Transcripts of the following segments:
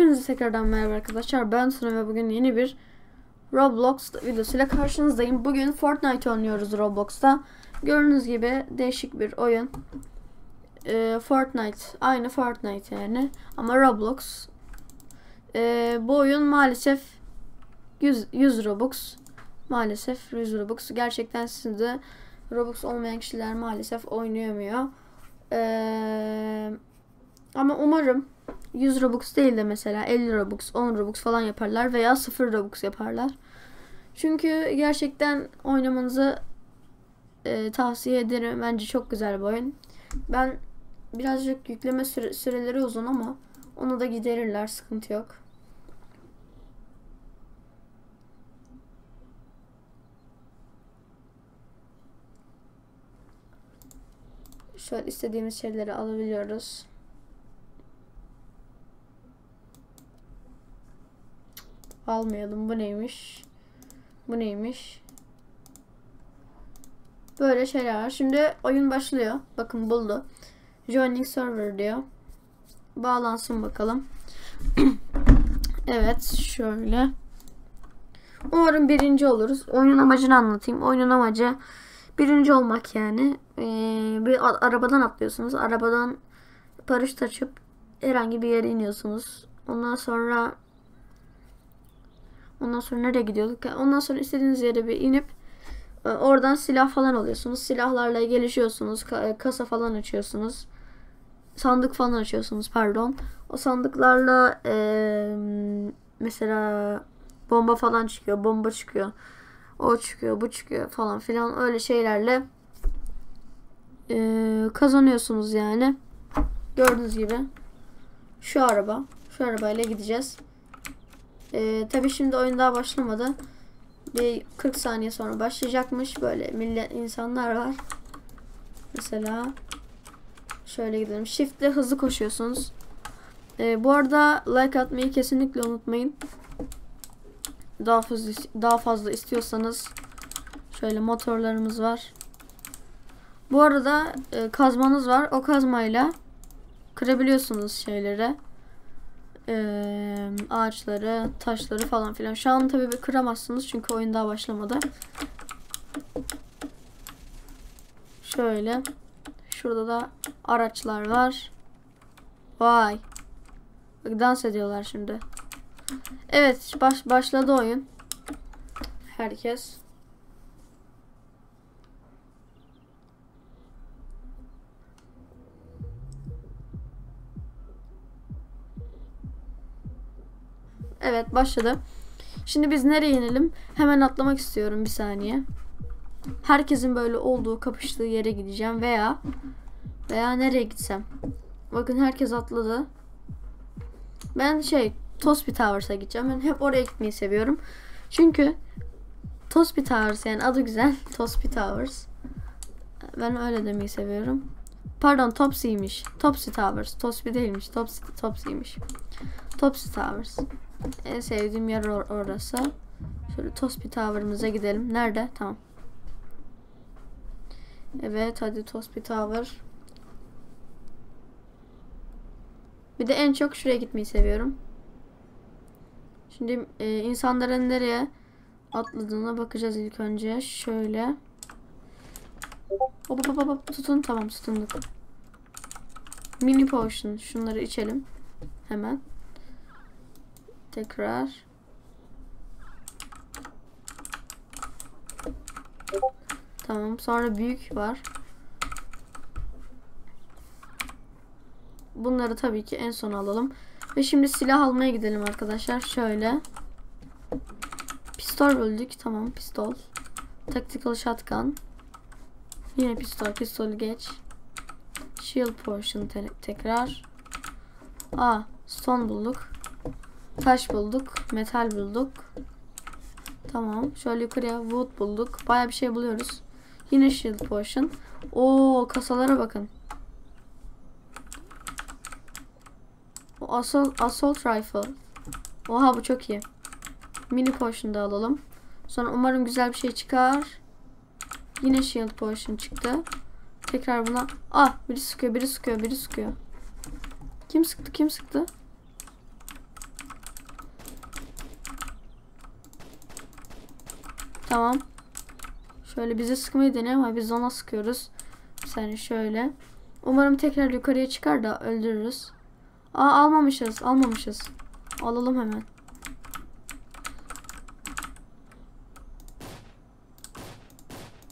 Hepinize tekrardan merhaba arkadaşlar. Ben Suna ve bugün yeni bir Roblox videosuyla karşınızdayım. Bugün Fortnite oynuyoruz Roblox'ta. Gördüğünüz gibi değişik bir oyun. Ee, Fortnite. Aynı Fortnite yani. Ama Roblox. Ee, bu oyun maalesef 100, 100 Robux. Maalesef 100 Robux. Gerçekten sizde Robux olmayan kişiler maalesef oynayamıyor. Ee, ama umarım 100 Robux değil de mesela 50 Robux, 10 Robux falan yaparlar veya 0 Robux yaparlar. Çünkü gerçekten oynamanızı e, tavsiye ederim. Bence çok güzel bir oyun. Ben birazcık yükleme süre, süreleri uzun ama onu da giderirler. Sıkıntı yok. Şöyle istediğimiz şeyleri alabiliyoruz. Almayalım. Bu neymiş? Bu neymiş? Böyle şeyler var. Şimdi oyun başlıyor. Bakın buldu. Joining server diyor. Bağlansın bakalım. evet. Şöyle. Umarım birinci oluruz. Oyunun amacını anlatayım. Oyunun amacı birinci olmak yani. Ee, bir arabadan atlıyorsunuz. Arabadan paraşüt açıp herhangi bir yere iniyorsunuz. Ondan sonra Ondan sonra nereye gidiyorduk? Ondan sonra istediğiniz yere bir inip e, oradan silah falan alıyorsunuz. Silahlarla gelişiyorsunuz. E, kasa falan açıyorsunuz. Sandık falan açıyorsunuz pardon. O sandıklarla e, mesela bomba falan çıkıyor. Bomba çıkıyor. O çıkıyor, bu çıkıyor falan filan. Öyle şeylerle e, kazanıyorsunuz yani. Gördüğünüz gibi. Şu araba. Şu arabayla gideceğiz. Ee, Tabi şimdi oyun daha başlamadı. Bir 40 saniye sonra başlayacakmış. Böyle millet insanlar var. Mesela şöyle gidelim. Shift ile hızlı koşuyorsunuz. Ee, bu arada like atmayı kesinlikle unutmayın. Daha fazla daha fazla istiyorsanız şöyle motorlarımız var. Bu arada e, kazmanız var. O kazmayla kırabiliyorsunuz şeyleri e, ağaçları, taşları falan filan. Şu an tabii bir kıramazsınız çünkü oyun daha başlamadı. Şöyle. Şurada da araçlar var. Vay. Bak dans ediyorlar şimdi. Evet baş, başladı oyun. Herkes Evet başladı. Şimdi biz nereye inelim? Hemen atlamak istiyorum bir saniye. Herkesin böyle olduğu kapıştığı yere gideceğim veya veya nereye gitsem. Bakın herkes atladı. Ben şey Tosby Towers'a gideceğim. Ben hep oraya gitmeyi seviyorum. Çünkü Tosby Towers yani adı güzel. Tosby Towers. Ben öyle demeyi seviyorum. Pardon Topsy'ymiş. Topsy Towers. Tosby değilmiş. Topsy, Topsy'ymiş. Topsy Towers. En sevdiğim yer or orası. Şöyle Tosby Tower'ımıza gidelim. Nerede? Tamam. Evet hadi Tosby Tower. Bir de en çok şuraya gitmeyi seviyorum. Şimdi e, insanların nereye atladığına bakacağız ilk önce. Şöyle. Hop hop hop tutun. Tamam tutunduk. Mini potion. Şunları içelim. Hemen. Tekrar. Tamam. Sonra büyük var. Bunları tabii ki en son alalım. Ve şimdi silah almaya gidelim arkadaşlar. Şöyle. Pistol böldük. Tamam pistol. Tactical shotgun. Yine pistol. Pistol geç. Shield portion te tekrar. Aa stone bulduk. Taş bulduk. Metal bulduk. Tamam. Şöyle yukarıya wood bulduk. Baya bir şey buluyoruz. Yine shield potion. Oo kasalara bakın. O assault, assault rifle. Oha bu çok iyi. Mini potion da alalım. Sonra umarım güzel bir şey çıkar. Yine shield potion çıktı. Tekrar buna. Ah biri sıkıyor biri sıkıyor biri sıkıyor. Kim sıktı kim sıktı? Tamam. Şöyle bize sıkmayı deniyor ama biz ona sıkıyoruz. Bir saniye şöyle. Umarım tekrar yukarıya çıkar da öldürürüz. Aa almamışız. Almamışız. Alalım hemen.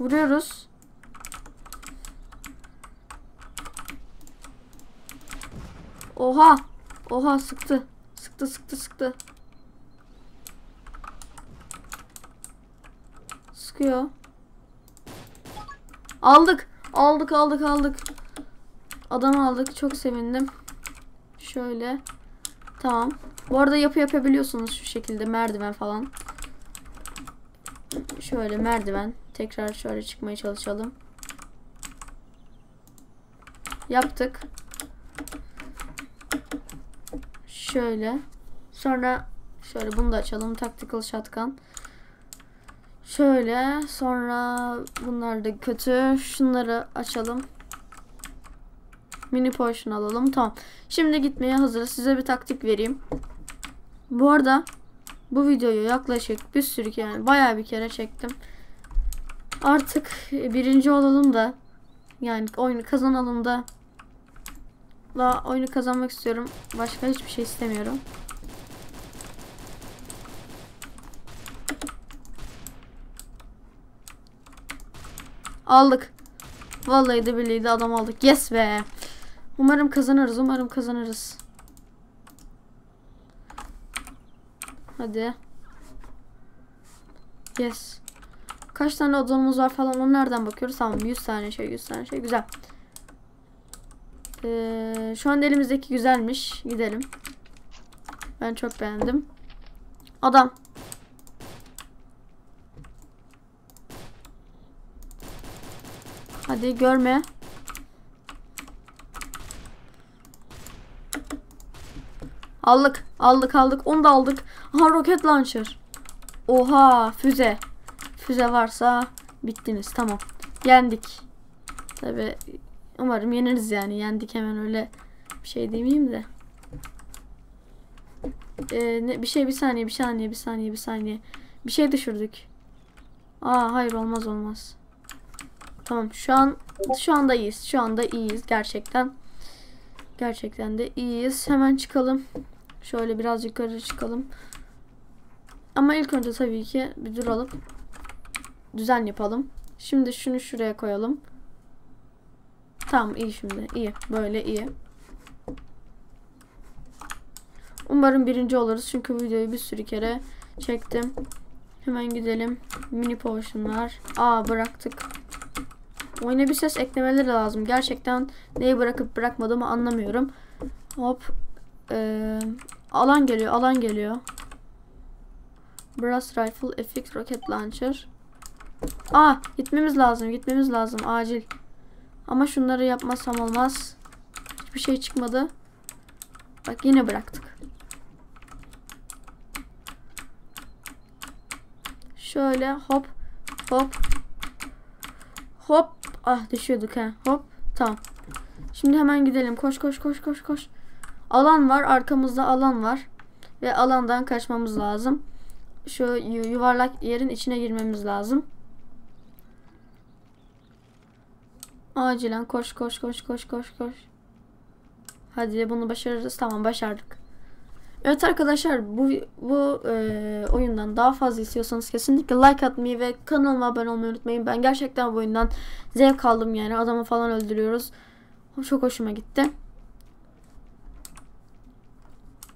Vuruyoruz. Oha. Oha sıktı. Sıktı sıktı sıktı. Sıkıyor. Aldık. Aldık aldık aldık. Adam aldık. Çok sevindim. Şöyle. Tamam. Bu arada yapı yapabiliyorsunuz şu şekilde merdiven falan. Şöyle merdiven. Tekrar şöyle çıkmaya çalışalım. Yaptık. Şöyle. Sonra şöyle bunu da açalım. Tactical shotgun. Şöyle. Sonra bunlar da kötü. Şunları açalım. Mini potion alalım. Tamam. Şimdi gitmeye hazırız. Size bir taktik vereyim. Bu arada bu videoyu yaklaşık bir sürü yani bayağı bir kere çektim. Artık birinci olalım da yani oyunu kazanalım da daha oyunu kazanmak istiyorum. Başka hiçbir şey istemiyorum. Aldık. Vallahi de billahi adam aldık. Yes be. Umarım kazanırız. Umarım kazanırız. Hadi. Yes. Kaç tane odamız var falan onu nereden bakıyoruz? Tamam 100 tane şey 100 tane şey güzel. Ee, şu an elimizdeki güzelmiş. Gidelim. Ben çok beğendim. Adam. Hadi görme. Aldık. Aldık aldık. Onu da aldık. Aha roket launcher. Oha füze. Füze varsa bittiniz. Tamam. Yendik. Tabi umarım yeniriz yani. Yendik hemen öyle bir şey demeyeyim de. Ee, ne, bir şey bir saniye bir saniye bir saniye bir saniye. Bir şey düşürdük. Aa hayır olmaz olmaz. Tamam şu an şu anda iyiyiz. Şu anda iyiyiz gerçekten. Gerçekten de iyiyiz. Hemen çıkalım. Şöyle biraz yukarı çıkalım. Ama ilk önce tabii ki bir duralım. Düzen yapalım. Şimdi şunu şuraya koyalım. Tamam iyi şimdi. iyi. Böyle iyi. Umarım birinci oluruz. Çünkü videoyu bir sürü kere çektim. Hemen gidelim. Mini potionlar. Aa bıraktık. Oyuna bir ses eklemeleri lazım. Gerçekten neyi bırakıp bırakmadığımı anlamıyorum. Hop. Ee, alan geliyor. Alan geliyor. Brass Rifle FX Rocket Launcher. Aa gitmemiz lazım. Gitmemiz lazım. Acil. Ama şunları yapmazsam olmaz. Hiçbir şey çıkmadı. Bak yine bıraktık. Şöyle hop hop hop ah düşüyorduk ha hop tamam. Şimdi hemen gidelim koş koş koş koş koş. Alan var arkamızda alan var ve alandan kaçmamız lazım. Şu yuvarlak yerin içine girmemiz lazım. Acilen koş koş koş koş koş koş. Hadi bunu başarırız. Tamam başardık. Evet arkadaşlar bu bu e, oyundan daha fazla istiyorsanız kesinlikle like atmayı ve kanalıma abone olmayı unutmayın. Ben gerçekten bu oyundan zevk aldım yani adamı falan öldürüyoruz. Çok hoşuma gitti.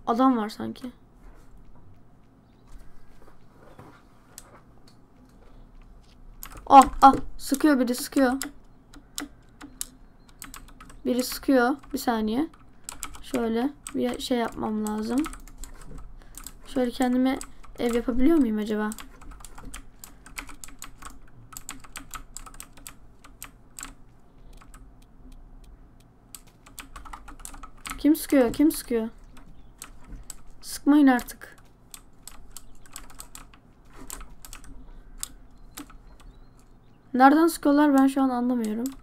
Adam var sanki. Ah ah sıkıyor biri sıkıyor. Biri sıkıyor. Bir saniye. Şöyle bir şey yapmam lazım. Şöyle kendime ev yapabiliyor muyum acaba? Kim sıkıyor? Kim sıkıyor? Sıkmayın artık. Nereden sıkıyorlar ben şu an anlamıyorum.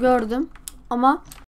Gördüm. Ama